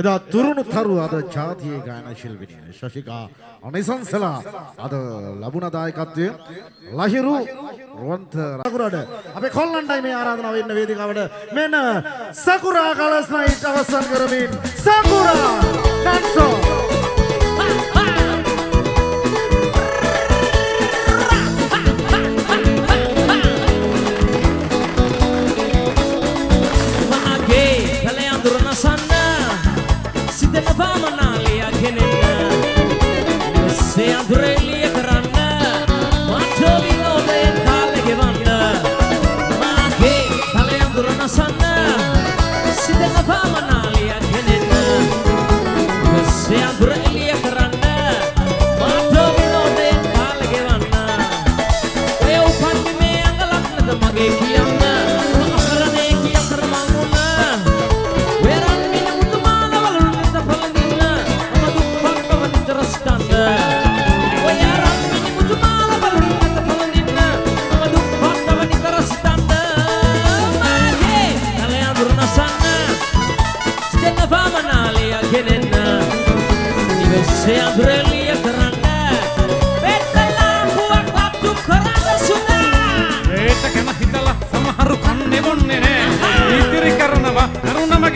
එදා තුරුණු තරු අද ජාතියේ ගායන ශිල්පිනිය ශශිකා අනිසංසලා අද ලැබුණ දායකත්වය ලහිරු රුවන්ත රකුරඩ. අපේ කොල්ලන්ටයි මේ ආරාධනාව වෙන්න වේදිකාවට. මෙන්න සකුරා කලස් නයිට් අවසන් කරමින් සකුරා ඩන්සෝ.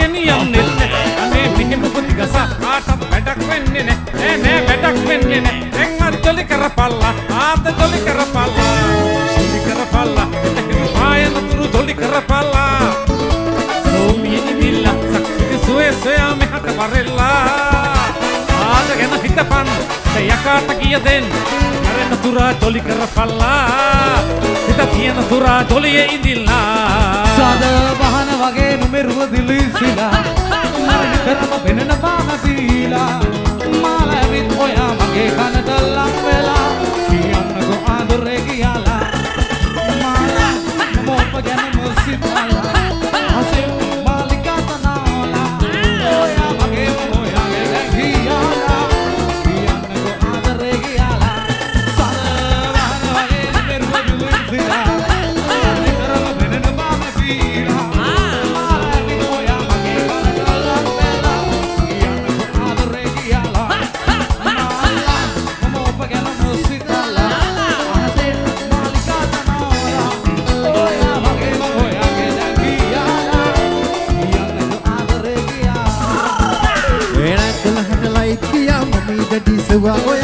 ගෙනියන්නේ නෑ අනේ මිනිමු පුතිගස කාටත් වැඩක් වෙන්නේ නෑ නෑ නෑ වැඩක් වෙන්නේ නෑ දැන් අද්දලි කරපල්ලා ආද දොලි කරපල්ලා සුලි කරපල්ලා ආයන තුරු දොලි කරපල්ලා. සෝමියනි මිල්ල සක්තික සුවේ සොයා මෙහට වරෙල්ලා. ආද ගැන හිතපන් යකාට කිය දෙන්න කරන තුරා ජොලි කරපල්ලා. හිත තියෙන තුරා ජොලියේ ඉඳිල්ලා. සද වහන වගේ නුමෙරුව දිලිසිලා. මරණ කරම පෙනෙන පාන දීලා මාල ඇවිත් ඔයා මගේ කනට ලං වෙලා. කියන්නකෝ ආදරේ කියලා මාලා මොප ගැන මුසිතලා අසෙන් Well,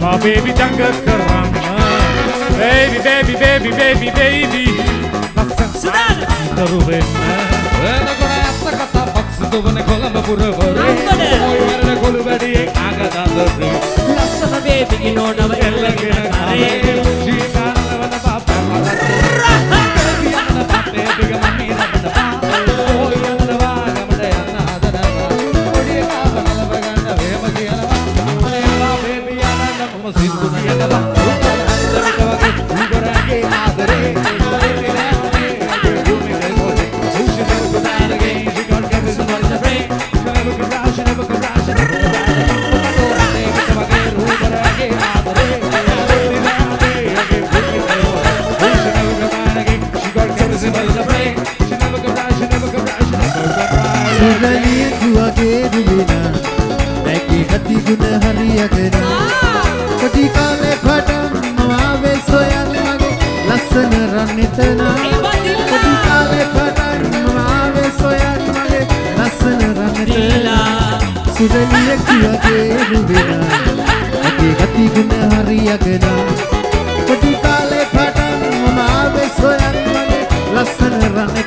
my baby danga karanga. Baby, baby, baby, baby, baby, Sudan! Tarubenna. වෙනකොට ඇත්ත කතා අන්දවන කොළඹ පුරවරේ අන්දන. ඔය වරණ කොළු වැඩියේ ආගදන්දරේ ලස්සන බේබිගේ නෝනව එල්ලගෙන can ride සුරලිය දුවගේ දුවිනා දැකි ගති ගුණ හරියගෙන කොටි කාලේ පටන් මවාවේ සොයන් මගේ ලස්සන රන්නිතන කොටි කාලේ පටන් මවාවේ සොයන් මගේ ලස්සන රන්නිතන දීලා සුරලිය දුවගේ දුවිනා දැකි ගති ගුණ හරියගෙන කොටි කාලේ පටන් මවාවේ සොයන් මගේ ලස්සන රන්නිතන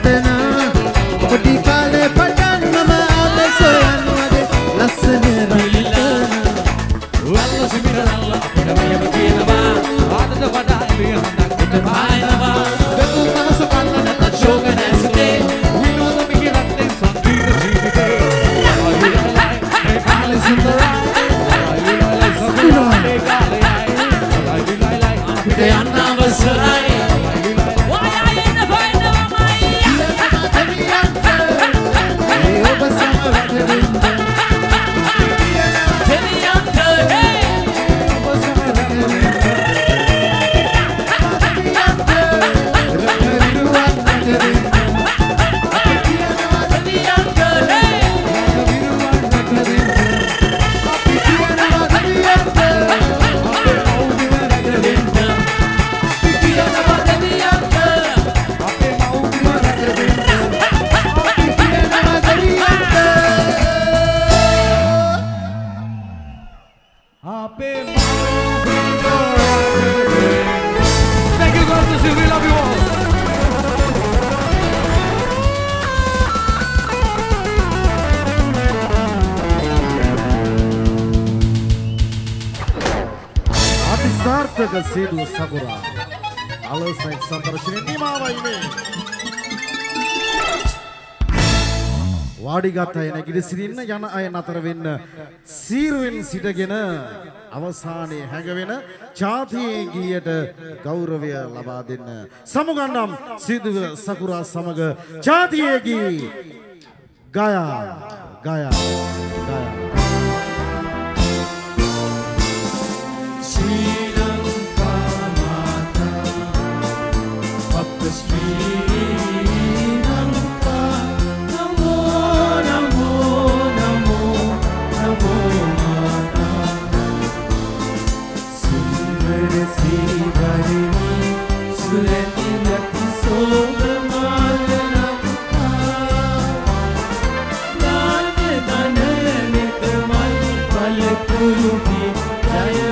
Thank you, God bless you. We love you all. අතිසාර්ථක සීඩුව සපුරා අලසයිට් සන්දර්ශනය නිමාවයිනේ වාඩිගත් අය නැගිට සිරින්න යන අය නතර වෙන්න සීරුවෙන් සිටගෙන අවසානයේ හැඟවෙන ජාතියේ ගීයට ගෞරවය ලබා දෙන්න. සමුගන්නම් සිදුව සකුරා සමග ජාතියේ ගී. ගයා ගයා ගයා. Olha por mim,